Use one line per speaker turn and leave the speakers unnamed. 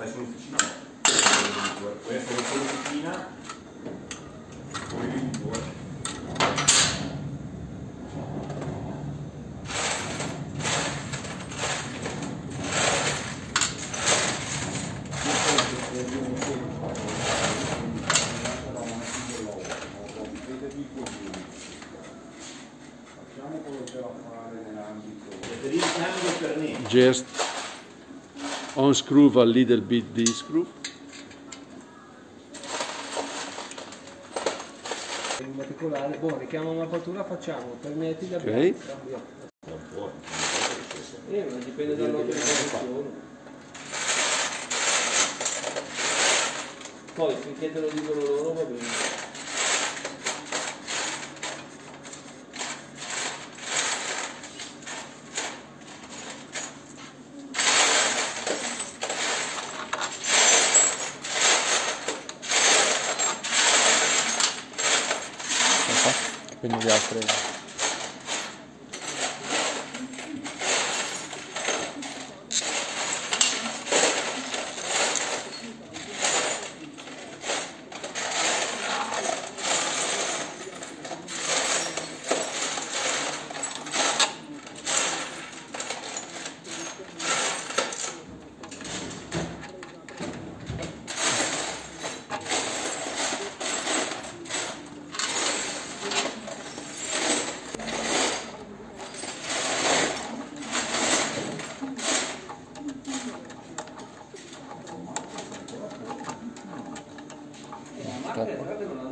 fai solo officina no. Questo è solo officina, poi il due.
Facciamo quello che c'è da fare nell'ambito.
Per il cambio per niente.
Unscrew a little bit this screw.
in particolare, boh, richiamo mappatura facciamo, permetti da
Ok.
cambia.
Non può,
Eh, ma dipende dall'organizzazione. Poi finché te lo dicono loro va bene.
penegar para
ele. 对。